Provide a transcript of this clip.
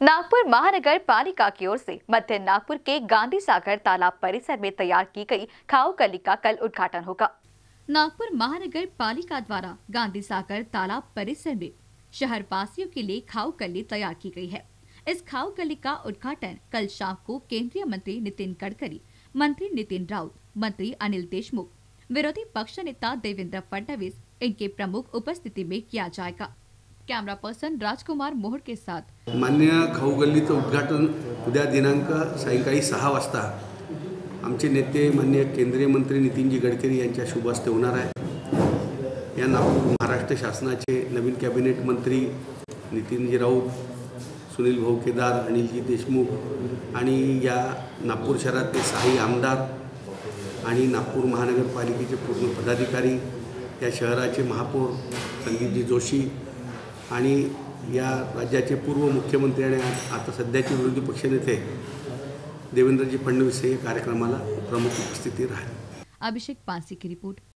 नागपुर महानगर पालिका की ओर से मध्य नागपुर के गांधी सागर तालाब परिसर में तैयार की गई खाओ गली का कल उद्घाटन होगा। नागपुर महानगर पालिका द्वारा गांधी सागर तालाब परिसर में शहर वासियों के लिए खाओ गली तैयार की गई है। इस खाओ गली का उद्घाटन कल शाम को केंद्रीय मंत्री नितिन गडकरी, मंत्री नितिन राउत, मंत्री अनिल देशमुख, विरोधी पक्ष नेता देवेंद्र फडणवीस इनके प्रमुख उपस्थिति में किया जाएगा। कैमरा पर्सन राजकुमार मोहर के साथ। मान्य खाऊ गल्लीचं उद्घाटन उद्या दिनांक सायंकाळी सहा वाजता आमचे नेते मान्य केंद्रीय मंत्री नितीनजी गडकरी यांच्या शुभ हस्ते होणार आहे. या नागपूर महाराष्ट्र शासनाचे नवीन कॅबिनेट मंत्री नितीनजी राऊत सुनील भाऊ केदार अनिलजी देशमुख आणि या नागपूर शहरातले सहाही आमदार आणि नागपूर महानगरपालिकेचे पूर्ण पदाधिकारी या शहराचे महापौर संदीपजी जोशी आणि या राज्याचे पूर्व मुख्यमंत्री आणि आता सध्याचे विरोधी पक्षनेते देवेंद्रजी फडणवीस हे कार्यक्रमाला प्रमुख उपस्थिती राहतील अभिषेक पानसी रिपोर्ट.